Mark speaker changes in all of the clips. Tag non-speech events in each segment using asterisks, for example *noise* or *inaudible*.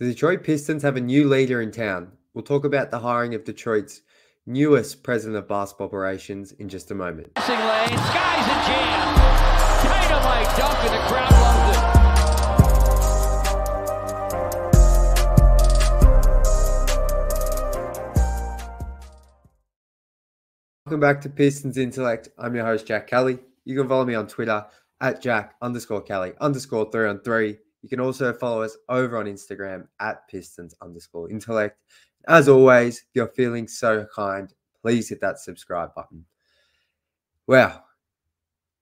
Speaker 1: The Detroit Pistons have a new leader in town. We'll talk about the hiring of Detroit's newest president of basketball operations in just a moment.
Speaker 2: Passing lane, sky's a jam. Dynamite dunk, and the crowd loves it.
Speaker 1: Welcome back to Pistons Intellect. I'm your host, Jack Kelly. You can follow me on Twitter at Jack underscore Kelly underscore three on three. You can also follow us over on Instagram at Pistons underscore intellect. As always, if you're feeling so kind, please hit that subscribe button. Wow.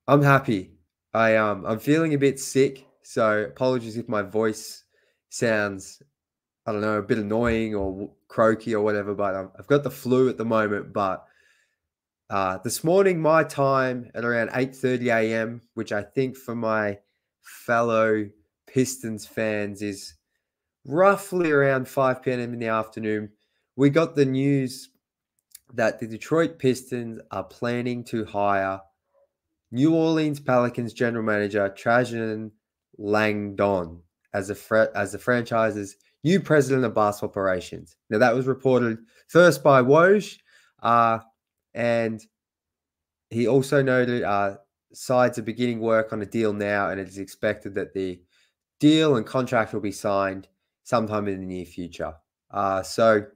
Speaker 1: I'm happy. I um I'm feeling a bit sick, so apologies if my voice sounds I don't know, a bit annoying or croaky or whatever, but I've, I've got the flu at the moment, but uh, this morning, my time at around 8:30 a.m., which I think for my fellow Pistons fans is roughly around 5 p.m. in the afternoon, we got the news that the Detroit Pistons are planning to hire New Orleans Pelicans general manager Trajan Langdon as a fr- as the franchise's new president of basketball operations. Now that was reported first by Woj, uh, and he also noted uh, sides are beginning work on a deal now, and it is expected that the deal and contract will be signed sometime in the near future. Uh, so,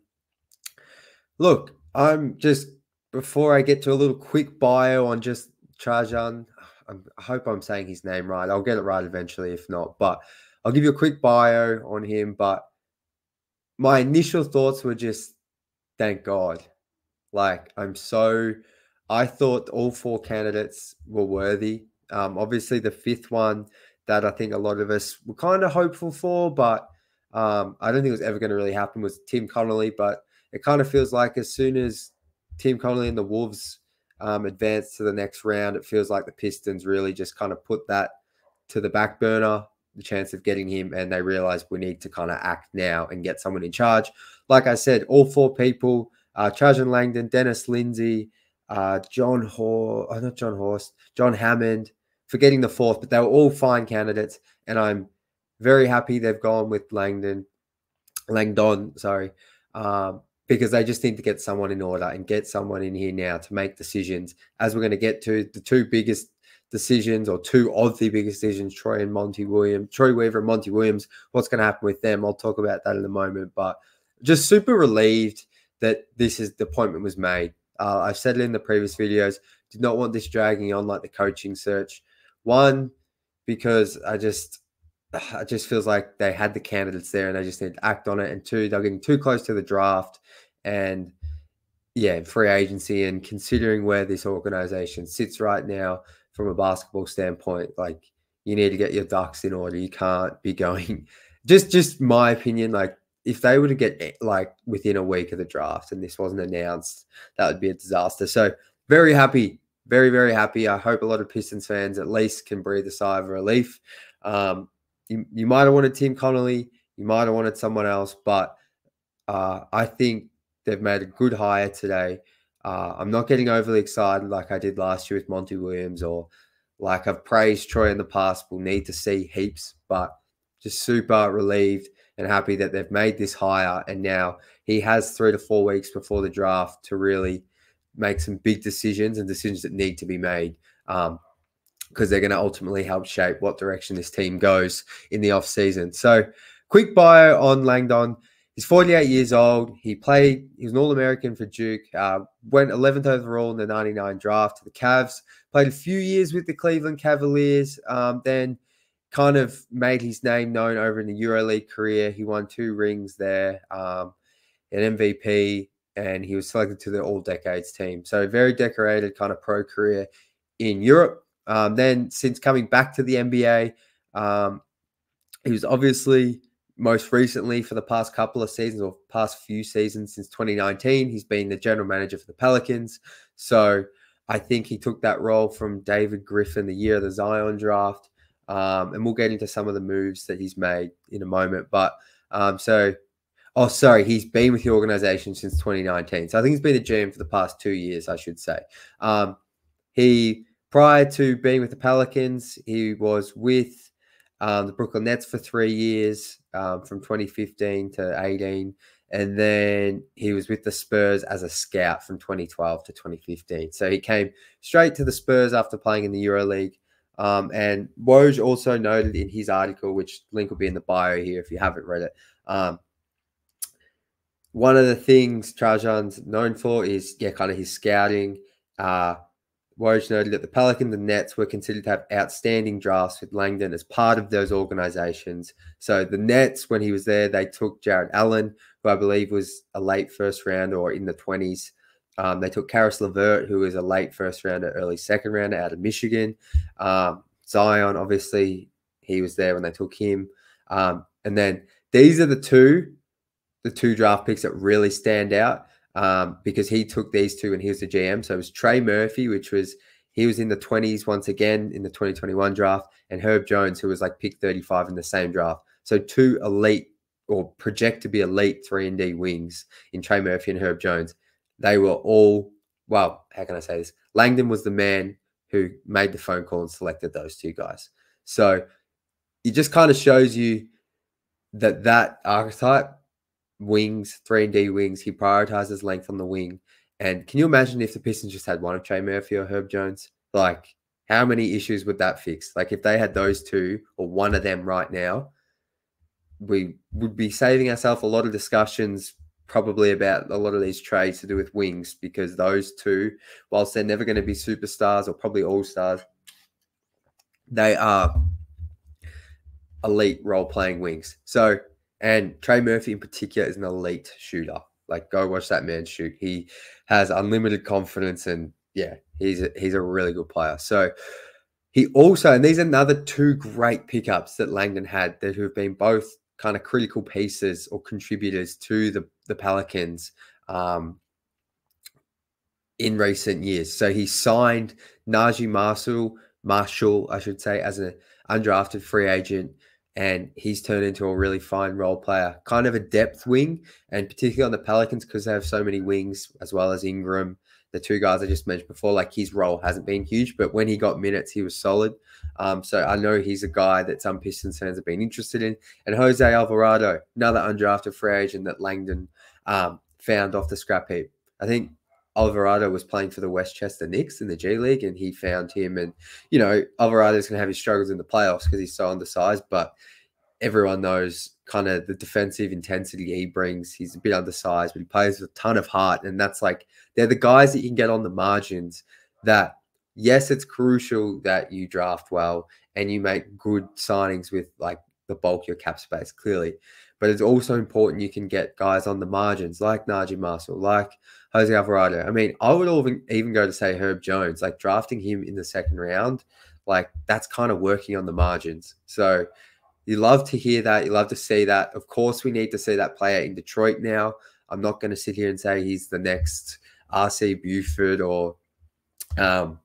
Speaker 1: look, I'm just before I get to a little quick bio on just Trajan. I hope I'm saying his name right. I'll get it right eventually, if not. But I'll give you a quick bio on him. But my initial thoughts were just, thank God. Like, I'm so, I thought all four candidates were worthy. Um, obviously, the fifth one that I think a lot of us were kind of hopeful for, but um, I don't think it was ever going to really happen was Tim Connolly. But it kind of feels like as soon as Tim Connolly and the Wolves um, advance to the next round, it feels like the Pistons really just kind of put that to the back burner, the chance of getting him, and they realize we need to kind of act now and get someone in charge. Like I said, all four people uh, Trajan Langdon, Dennis Lindsay, uh, John Hor, oh, not John Horst, John Hammond, forgetting the fourth, but they were all fine candidates, and I'm very happy they've gone with Langdon, Langdon, sorry, um, because they just need to get someone in order and get someone in here now to make decisions. As we're going to get to the two biggest decisions, or two of the biggest decisions, Troy and Monty Williams, Troy Weaver and Monty Williams. What's going to happen with them? I'll talk about that in a moment, but just super relieved that this is the appointment was made. Uh, I've said it in the previous videos. Did not want this dragging on like the coaching search. One, because I just, *sighs* it just feels like they had the candidates there and they just need to act on it. And two, they're getting too close to the draft, and yeah, free agency. And considering where this organization sits right now from a basketball standpoint, like you need to get your ducks in order. You can't be going. *laughs* Just, just my opinion. Like if they were to get eh, like within a week of the draft and this wasn't announced, that would be a disaster. So very happy, very very happy. I hope a lot of Pistons fans at least can breathe a sigh of relief. Um, you, you might have wanted Tim Connolly, you might have wanted someone else, but uh, I think they've made a good hire today. Uh, I'm not getting overly excited like I did last year with Monty Williams or like I've praised Troy in the past. We'll need to see heaps, but just super relieved and happy that they've made this hire. And now he has three to four weeks before the draft to really make some big decisions and decisions that need to be made um, because they're going to ultimately help shape what direction this team goes in the off season. So, quick bio on Langdon. He's 48 years old. He played, he was an All American for Duke, uh, went 11th overall in the 99 draft to the Cavs, played a few years with the Cleveland Cavaliers, um, then kind of made his name known over in the EuroLeague career. He won two rings there, um, an MVP, and he was selected to the All Decades team. So very decorated kind of pro career in Europe. Um, then since coming back to the NBA, um, he was obviously most recently for the past couple of seasons or past few seasons since 2019, he's been the general manager for the Pelicans. So I think he took that role from David Griffin the year of the Zion draft. Um, and we'll get into some of the moves that he's made in a moment. But um, so, oh, sorry, he's been with the organization since 2019. So I think he's been a GM for the past two years, I should say. Um, he, prior to being with the Pelicans, he was with um, the Brooklyn Nets for three years. um, from 2015 to 18. And then he was with the Spurs as a scout from 2012 to 2015. So he came straight to the Spurs after playing in the EuroLeague. Um, and Woj also noted in his article, which link will be in the bio here if you haven't read it. One of the things Trajan's known for is, yeah, kind of his scouting. Uh, Woj noted that the Pelicans and Nets were considered to have outstanding drafts with Langdon as part of those organizations. So the Nets, when he was there, they took Jarrett Allen, who I believe was a late first round or in the 20s. Um, they took Caris LeVert, who was a late first rounder, early second rounder out of Michigan. Um, Zion, obviously, he was there when they took him. Um, and then these are the two, the two draft picks that really stand out um, because he took these two and he was the GM. So it was Trey Murphy, which was he was in the 20s once again in the 2021 draft, and Herb Jones, who was like pick 35 in the same draft. So two elite or project to be elite three and D wings in Trey Murphy and Herb Jones. They were all well. How can I say this? Langdon was the man who made the phone call and selected those two guys. So it just kind of shows you that that archetype wings, three and D wings. He prioritizes length on the wing. And can you imagine if the Pistons just had one of Trey Murphy or Herb Jones? Like, how many issues would that fix? Like, if they had those two or one of them right now, we would be saving ourselves a lot of discussions probably about a lot of these trades to do with wings because those two, whilst they're never going to be superstars or probably all stars, they are elite role playing wings. So and Trey Murphy in particular is an elite shooter. Like go watch that man shoot. He has unlimited confidence and yeah, he's a, he's a really good player. So he also and these are another two great pickups that Langdon had that have been both kind of critical pieces or contributors to the the Pelicans um, in recent years. So he signed Naji Marshall, Marshall, I should say, as an undrafted free agent and he's turned into a really fine role player, kind of a depth wing, and particularly on the Pelicans because they have so many wings as well as Ingram, the two guys I just mentioned before. Like his role hasn't been huge, but when he got minutes, he was solid. Um, so I know he's a guy that some Pistons fans have been interested in. And Jose Alvarado, another undrafted free agent that Langdon um, found off the scrap heap. I think Alvarado was playing for the Westchester Knicks in the G League, and he found him. And you know, Alvarado's going to have his struggles in the playoffs because he's so undersized. But everyone knows kind of the defensive intensity he brings. He's a bit undersized, but he plays with a ton of heart, and that's like they're the guys that you can get on the margins. That yes, it's crucial that you draft well and you make good signings with like the bulk of your cap space, clearly. But it's also important you can get guys on the margins like Naji Marshall, like Jose Alvarado. I mean, I would even even go to say Herb Jones, like drafting him in the second round, like that's kind of working on the margins. So you love to hear that. You love to see that. Of course, we need to see that player in Detroit now. I'm not going to sit here and say he's the next RC Buford or um,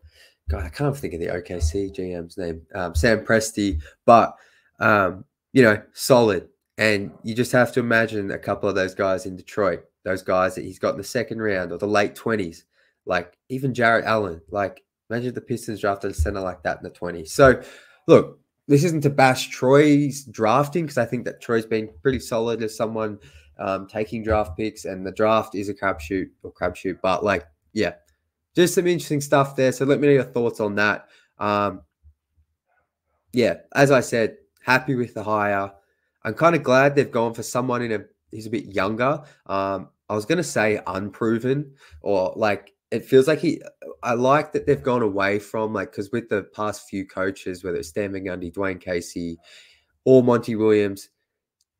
Speaker 1: God, I can't think of the OKC GM's name, um, Sam Presti, but um, you know, solid. And you just have to imagine a couple of those guys in Detroit those guys that he's got in the second round or the late 20s, like even Jarrett Allen. Like, imagine the Pistons drafted a center like that in the 20s. So, look, this isn't to bash Troy's drafting because I think that Troy's been pretty solid as someone um, taking draft picks, and the draft is a crapshoot or crapshoot. But, like, yeah, just some interesting stuff there. So, let me know your thoughts on that. Um, yeah, as I said, happy with the hire. I'm kind of glad they've gone for someone in a he's a bit younger. Um, I was gonna say unproven or like it feels like he. I like that they've gone away from like because with the past few coaches, whether it's Stan Van Gundy, Dwane Casey, or Monty Williams,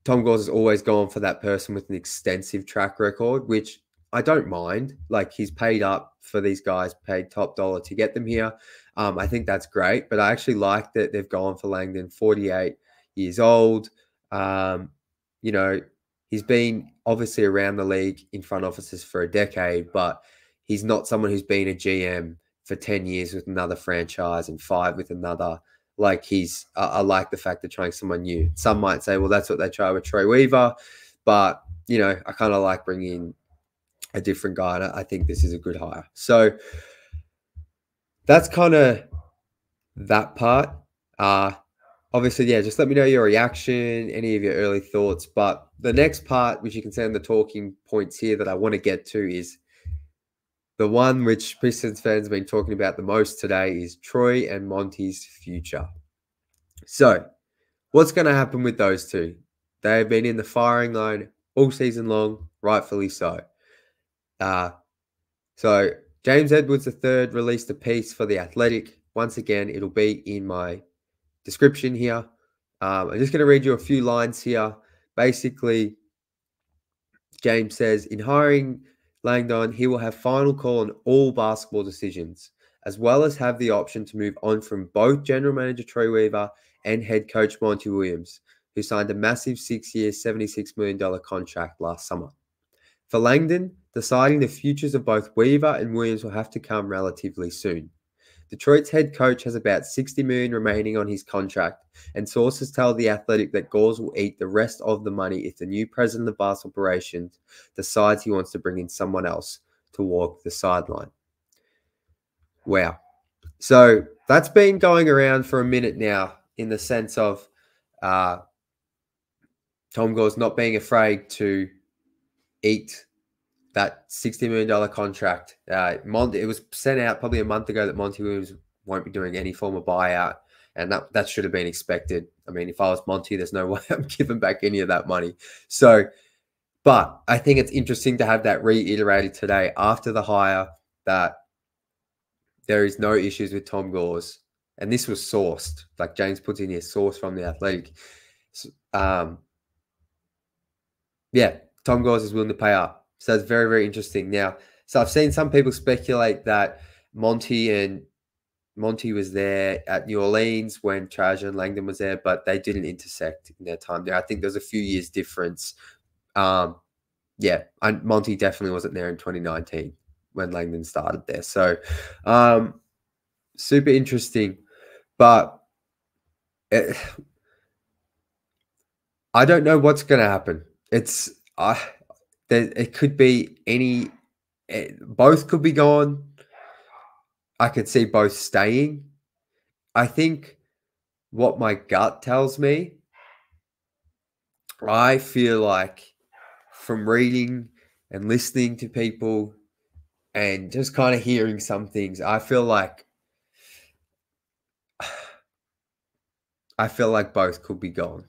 Speaker 1: Tom Gores has always gone for that person with an extensive track record, which I don't mind. Like he's paid up for these guys, paid top dollar to get them here. Um, I think that's great, but I actually like that they've gone for Langdon, 48 years old. Um, you know, he's been obviously around the league in front offices for a decade, but he's not someone who's been a GM for 10 years with another franchise and five with another. Like he's, I, I like the fact they're trying someone new. Some might say, well, that's what they try with Troy Weaver, but you know, I kind of like bringing a different guy. And I think this is a good hire. So that's kind of that part. Uh, obviously, yeah, just let me know your reaction, any of your early thoughts. But the next part, which you can see on the talking points here that I want to get to, is the one which Pistons fans have been talking about the most today is Troy and Monty's future. So, what's going to happen with those two? They have been in the firing line all season long, rightfully so. Uh, so, James Edwards III released a piece for The Athletic. Once again, it'll be in my description here. Um, I'm just going to read you a few lines here. Basically, James says, in hiring Langdon, he will have final call on all basketball decisions, as well as have the option to move on from both general manager Troy Weaver and head coach Monty Williams, who signed a massive six year, $76 million contract last summer. For Langdon, deciding the futures of both Weaver and Williams will have to come relatively soon. Detroit's head coach has about 60 million remaining on his contract, and sources tell the Athletic that Gores will eat the rest of the money if the new president of basketball operations decides he wants to bring in someone else to walk the sideline. Wow. So that's been going around for a minute now, in the sense of uh, Tom Gores not being afraid to eat that $60 million contract. Uh, it was sent out probably a month ago that Monty Williams won't be doing any form of buyout. And that, that should have been expected. I mean, if I was Monty, there's no *laughs* way I'm giving back any of that money. So, but I think it's interesting to have that reiterated today after the hire that there is no issues with Tom Gores. And this was sourced, like James puts in here, sourced from the athletic. Um, yeah, Tom Gores is willing to pay up. So it's very, very interesting. Now, so I've seen some people speculate that Monty and Monty was there at New Orleans when Trajan Langdon was there, but they didn't intersect in their time there. I think there's a few years difference. Um, yeah, and Monty definitely wasn't there in 2019 when Langdon started there. So, um, super interesting, but it, *sighs* I don't know what's going to happen. It's I there, it could be any, it, eh, both could be gone. I could see both staying. I think what my gut tells me, I feel like from reading and listening to people and just kind of hearing some things, I feel like *sighs* I feel like both could be gone.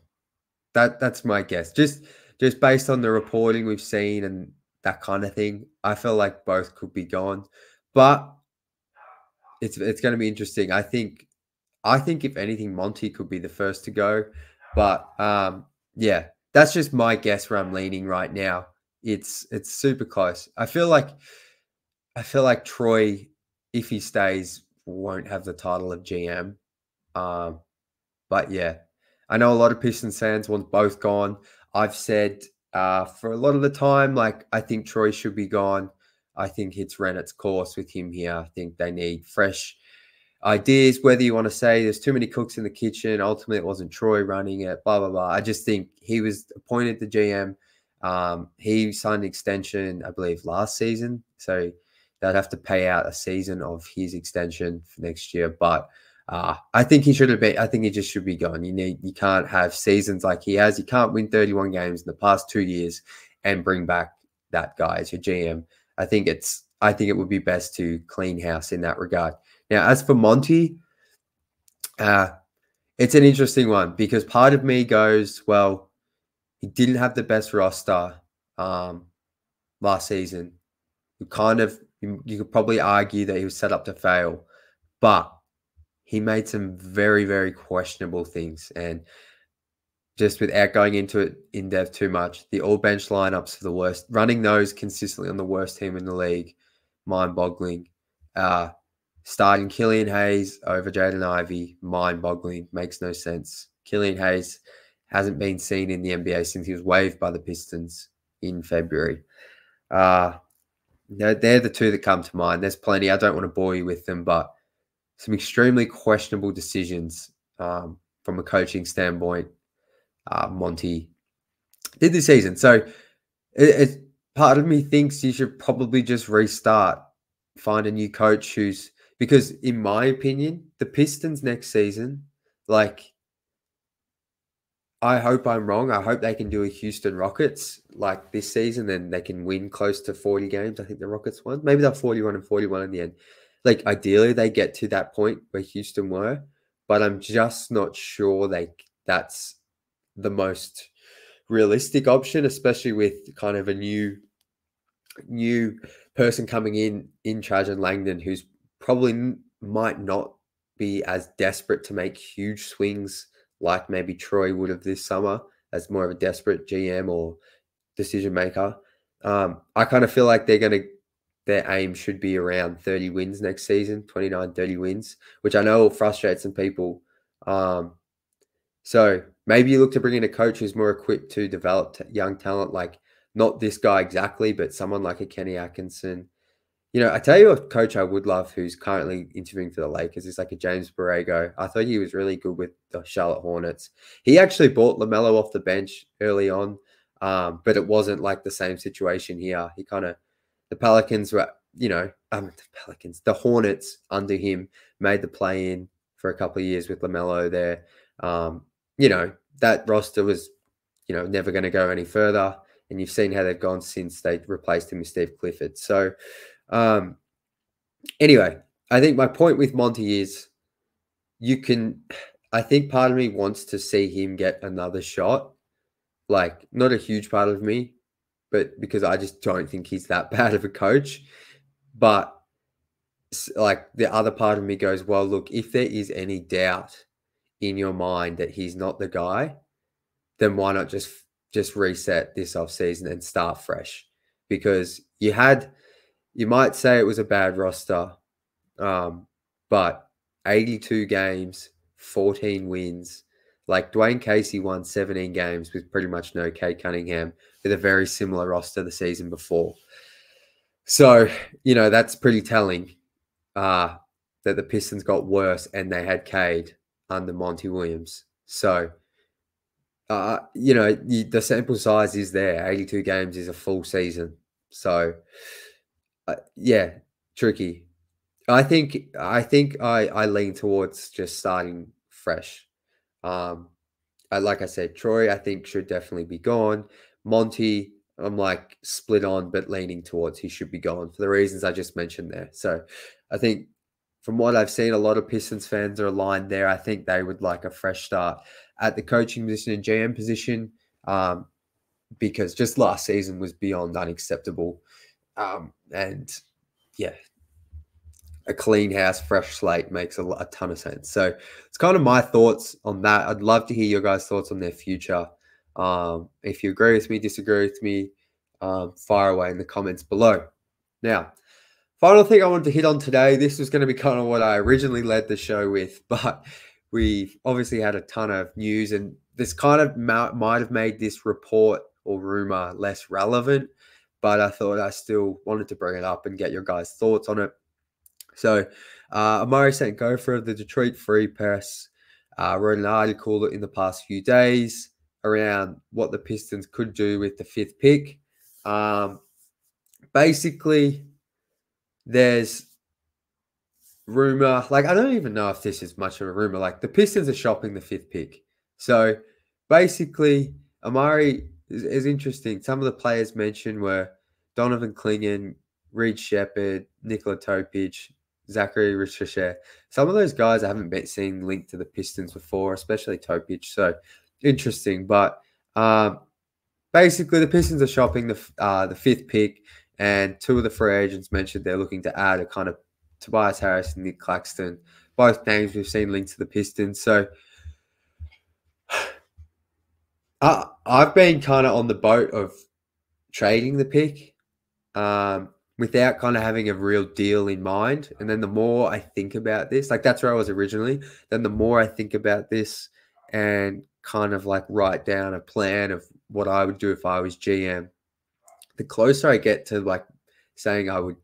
Speaker 1: That that's my guess. Just just based on the reporting we've seen and that kind of thing, I feel like both could be gone. But it's it's going to be interesting. I think I think if anything, Monty could be the first to go. But um, yeah, that's just my guess where I'm leaning right now. It's it's super close. I feel like I feel like Troy, if he stays, won't have the title of GM. Um, but yeah, I know a lot of Pistons fans want both gone. I've said uh, for a lot of the time, like I think Troy should be gone. I think it's ran its course with him here. I think they need fresh ideas. Whether you want to say there's too many cooks in the kitchen, ultimately it wasn't Troy running it. Blah blah blah. I just think he was appointed the GM. Um, he signed an extension, I believe, last season, so they'd have to pay out a season of his extension for next year. But uh, I think he should have been. I think he just should be gone. You need. You can't have seasons like he has. You can't win 31 games in the past two years and bring back that guy as your GM. I think it's. I think it would be best to clean house in that regard. Now, as for Monty, uh, it's an interesting one because part of me goes, well, he didn't have the best roster um, last season. You kind of you, you could probably argue that he was set up to fail, but he made some very, very questionable things. And just without going into it in depth too much, the all bench lineups for the worst, running those consistently on the worst team in the league, mind boggling. Uh, starting Killian Hayes over Jaden Ivey, mind boggling, makes no sense. Killian Hayes hasn't been seen in the NBA since he was waived by the Pistons in February. Uh, they're, they're the two that come to mind. There's plenty. I don't want to bore you with them, but some extremely questionable decisions um, from a coaching standpoint. Uh, Monty did this season, so it, it, part of me thinks you should probably just restart, find a new coach who's because, in my opinion, the Pistons next season, like I hope I'm wrong. I hope they can do a Houston Rockets like this season, and they can win close to 40 games. I think the Rockets won. Maybe they're 41 and 41 in the end. Like ideally they get to that point where Houston were, but I'm just not sure they that's the most realistic option, especially with kind of a new new person coming in in Trajan Langdon who's probably might not be as desperate to make huge swings like maybe Troy would have this summer as more of a desperate GM or decision maker. Um, I kind of feel like they're going to, their aim should be around 30 wins next season, 29, 30 wins, which I know will frustrate some people. Um, so maybe you look to bring in a coach who's more equipped to develop t- young talent, like not this guy exactly, but someone like a Kenny Atkinson, you know, I tell you a coach I would love who's currently interviewing for the Lakers is like a James Borrego. I thought he was really good with the Charlotte Hornets. He actually bought LaMelo off the bench early on, um, but it wasn't like the same situation here. He kind of, the Pelicans were, you know, um, the Pelicans, the Hornets under him made the play in for a couple of years with LaMelo there. Um, you know, that roster was, you know, never going to go any further. And you've seen how they've gone since they replaced him with Steve Clifford. So, um, anyway, I think my point with Monty is you can. I think part of me wants to see him get another shot. Like, not a huge part of me, but because I just don't think he's that *laughs* bad of a coach. But like the other part of me goes, well, look, if there is any doubt in your mind that he's not the guy, then why not just just reset this off season and start fresh? Because you had you might say it was a bad roster, um, but 82 games, 14 wins. Like Dwane Casey won 17 games with pretty much no Cade Cunningham with a very similar roster the season before. So, you know, that's pretty telling uh, that the Pistons got worse and they had Cade under Monty Williams. So, uh, you know, the sample size is there. 82 games is a full season. So, uh, yeah, tricky. I think I think I I lean towards just starting fresh. Um, I, like I said, Troy I think should definitely be gone. Monty, I'm like split on, but leaning towards he should be gone for the reasons I just mentioned there. So I think from what I've seen, a lot of Pistons fans are aligned there. I think they would like a fresh start at the coaching position and GM position um, because just last season was beyond unacceptable. Um, and yeah, a clean house, fresh slate makes a, a, ton of sense. So it's kind of my thoughts on that. I'd love to hear your guys' thoughts on their future. Um, if you agree with me, disagree with me, um, fire away in the comments below. Now, final thing I wanted to hit on today. This was going to be kind of what I originally led the show with, *laughs* but we've obviously had a ton of news, and this kind of might have made this report or rumor less relevant but I thought I still wanted to bring it up and get your guys' thoughts on it. So, uh, Omari Sankofa of the Detroit Free Press uh, wrote an article in the past few days around what the Pistons could do with the fifth pick. Um, basically, there's rumor, like, I don't even know if this is much of a rumor. Like, the Pistons are shopping the fifth pick. So, basically, Omari is, is interesting. Some of the players mentioned were Donovan Clingan, Reed Sheppard, Nikola Topic, Zaccharie Risacher. Some of those guys I haven't been seen linked to the Pistons before, especially Topic. So interesting. But um, basically, the Pistons are shopping the uh, the fifth pick, and two of the free agents mentioned they're looking to add a kind of Tobias Harris and Nic Claxton. Both names we've seen linked to the Pistons. So *sighs* I've been kind of on the boat of trading the pick um, without kind of having a real deal in mind. And then the more I think about this, like that's where I was originally, then the more I think about this and kind of like write down a plan of what I would do if I was GM, the closer I get to like saying I would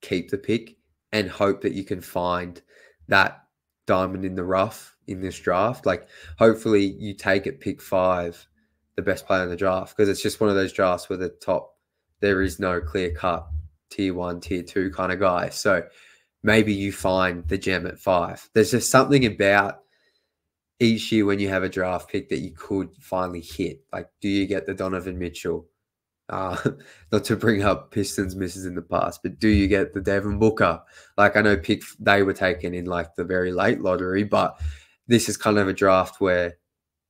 Speaker 1: keep the pick and hope that you can find that diamond in the rough in this draft. Like, hopefully, you take it pick five, the best player in the draft, because it's just one of those drafts where the top, there is no clear cut tier one, tier two kind of guy. So maybe you find the gem at five. There's just something about each year when you have a draft pick that you could finally hit? Like, do you get the Donovan Mitchell? Uh, *laughs* not to bring up Pistons misses in the past, but do you get the Devin Booker? Like, I know pick they were taken in like the very late lottery, but this is kind of a draft where,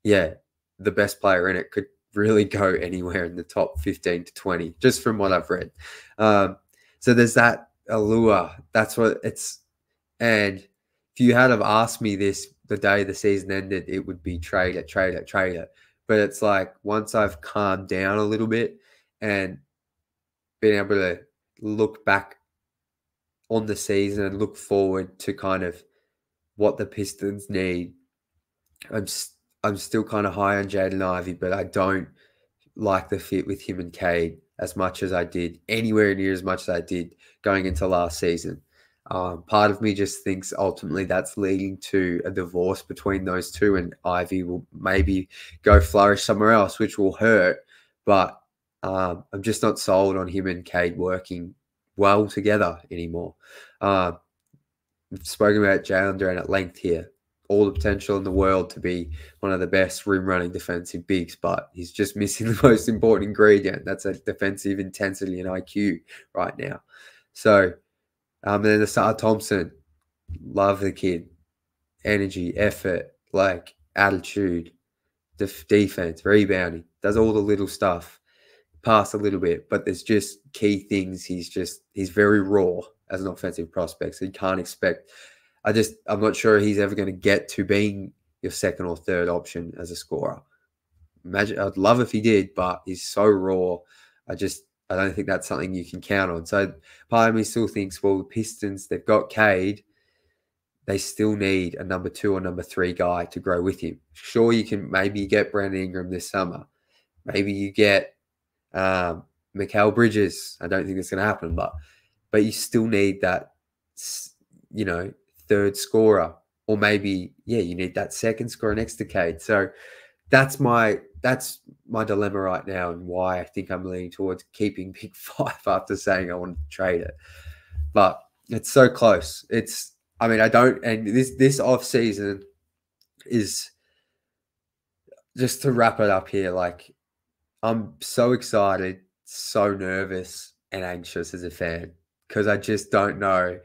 Speaker 1: yeah, the best player in it could really go *laughs* anywhere in the top 15 to 20, just from what I've read. Um, so there's that allure. That's what it's. And if you had have asked me this the day the season ended, it would be trade it, trade it, trade it. But it's like once I've calmed down a little bit and been able to look back on the season and look forward to kind of what the Pistons need, I'm I'm still kind of high on Jaden Ivey, but I don't like the fit with him and Cade as much as I did, anywhere near as much as I did going into last season. Um, part of me just thinks ultimately that's leading to a divorce between those two, and Ivey will maybe go flourish somewhere else, which will hurt. But um, I'm just not sold on him and Cade working well together anymore. Uh, I've spoken about Jalen Duren at length here. All the potential in the world to be one of the best rim running defensive bigs, but he's just missing *laughs* the most important ingredient. That's a defensive intensity and IQ right now. So um, and then the Ausar Thompson, love the kid, energy, effort, like attitude, def- defense, rebounding, does all the little stuff, pass a little bit, but there's just key things. He's just he's very raw as an offensive prospect, so you can't expect. I just I'm not sure he's ever going to get to being your second or third option as a scorer. Imagine I'd love if he did, but he's so raw. I just I don't think that's something you can count on. So part of me still thinks, well, the Pistons, they've got Cade. They still need a number two or number three guy to grow with him. Sure, you can maybe get Brandon Ingram this summer. Maybe you get um, Mikal Bridges. I don't think it's going to happen, but but you still need that, you know, third scorer, or maybe yeah, you need that second scorer next to Cade. So that's my that's my dilemma right now and why I think I'm leaning towards keeping *laughs* Big Five after saying I want to trade it. But it's so close. It's I mean I don't and this this off season is just to wrap it up here. Like I'm so excited, so nervous and anxious as a fan because I just don't know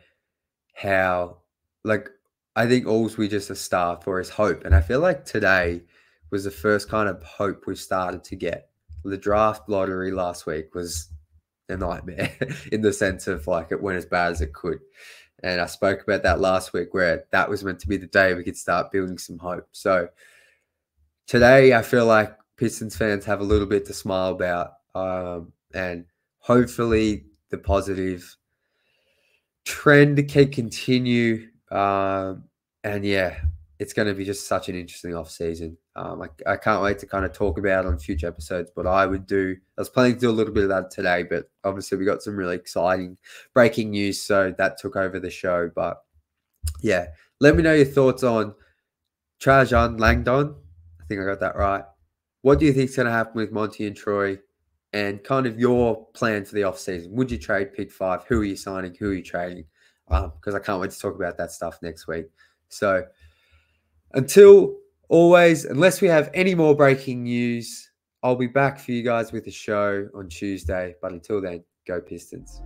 Speaker 1: how. Like I think all's we just are starved for is hope, and I feel like today was the first kind of hope we started to get. The draft lottery last week was a nightmare *laughs* in the sense of like it went as bad as it could. And I spoke about that last week where that was meant to be the day we could start building some hope. So today I feel like Pistons fans have a little bit to smile about. Um, and hopefully the positive trend can continue. Um, and yeah, it's going to be just such an interesting off season. Um, I, I, can't wait to kind of talk about on future episodes. But I would do. I was planning to do a little bit of that today, but obviously we got some really exciting breaking news, so that took over the show. But yeah, let me know your thoughts on Trajan Langdon. I think I got that right. What do you think is going to happen with Monty and Troy? And kind of your plan for the off season. Would you trade pick five? Who are you signing? Who are you trading? Because um, I can't wait to talk about that stuff next week. So until always, unless we have any more breaking news, I'll be back for you guys with a show on Tuesday. But until then, go Pistons.